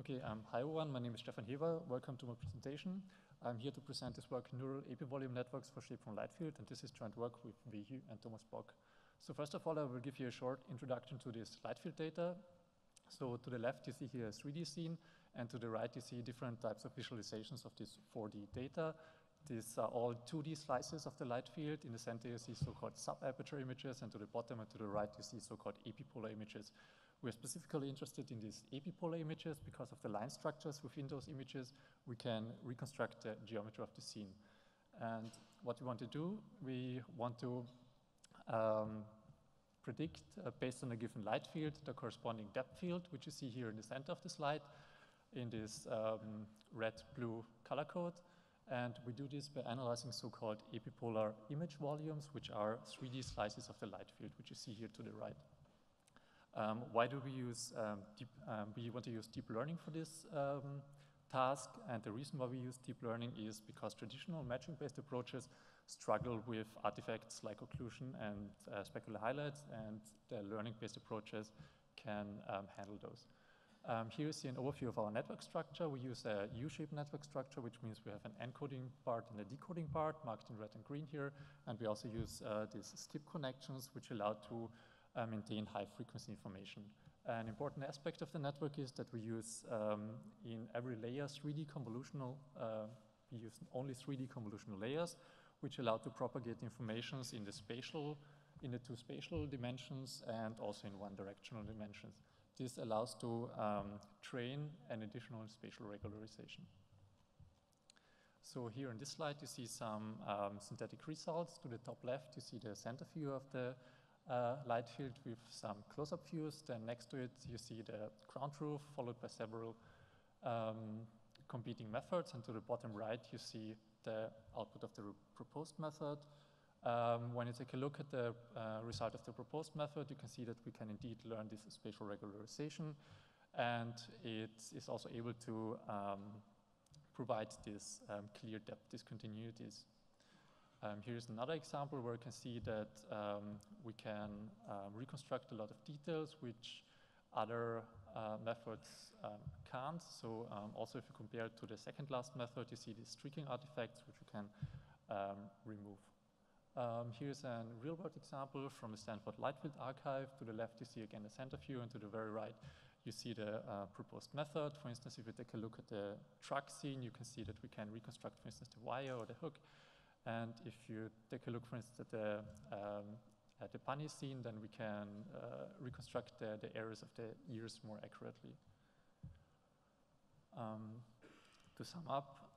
Okay, um, hi everyone, my name is Stefan Heber. Welcome to my presentation. I'm here to present this work, Neural AP EPI-volume Networks for Shape from Light Field, and this is joint work with Wei Yu and Thomas Pock. So first of all, I will give you a short introduction to this light field data. So to the left, you see here a 3D scene, and to the right, you see different types of visualizations of this 4D data. These are all 2D slices of the light field. In the center, you see so-called sub-aperture images, and to the bottom and to the right, you see so-called epipolar images. We're specifically interested in these epipolar images because of the line structures within those images. We can reconstruct the geometry of the scene. And what we want to do, we want to um, predict, uh, based on a given light field, the corresponding depth field, which you see here in the center of the slide, in this um, red-blue color code. And we do this by analyzing so-called epipolar image volumes, which are 3D slices of the light field, which you see here to the right. Um, why do we use um, deep, um, we want to use deep learning for this um, task, and the reason why we use deep learning is because traditional matching-based approaches struggle with artifacts like occlusion and uh, specular highlights, and the learning-based approaches can um, handle those. Um, here you see an overview of our network structure. We use a U-shaped network structure, which means we have an encoding part and a decoding part marked in red and green here. And we also use uh, these skip connections, which allow to uh, maintain high frequency information. An important aspect of the network is that we use um, in every layer 3D convolutional, uh, we use only 3D convolutional layers, which allow to propagate informations in the spatial, in the two spatial dimensions and also in one directional dimensions. This allows to um, train an additional spatial regularization. So here in this slide, you see some um, synthetic results. To the top left, you see the center view of the uh, light field with some close-up views. Then next to it, you see the ground truth, followed by several um, competing methods. And to the bottom right, you see the output of the proposed method. Um, when you take a look at the uh, result of the proposed method, you can see that we can indeed learn this spatial regularization, and it is also able to um, provide this um, clear depth discontinuities. Um, here's another example where you can see that um, we can um, reconstruct a lot of details which other uh, methods can't. So also if you compare it to the second last method, you see these streaking artifacts which you can remove. Um, here's a real-world example from the Stanford Lightfield archive. To the left, you see again the center view, and to the very right, you see the uh, proposed method. For instance, if you take a look at the truck scene, you can see that we can reconstruct, for instance, the wire or the hook. And if you take a look, for instance, at the, um, at the bunny scene, then we can uh, reconstruct the, the areas of the ears more accurately. Um, to sum up,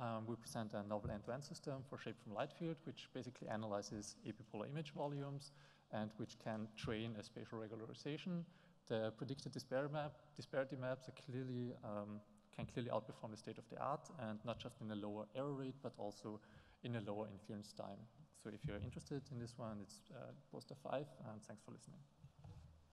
um, we present a novel end-to-end -end system for shape from light field, which basically analyzes epipolar image volumes and which can train a spatial regularization. The predicted disparity, map, disparity maps are clearly, um, can clearly outperform the state of the art, and not just in a lower error rate, but also in a lower inference time. So if you're interested in this one, it's uh, poster five, and thanks for listening.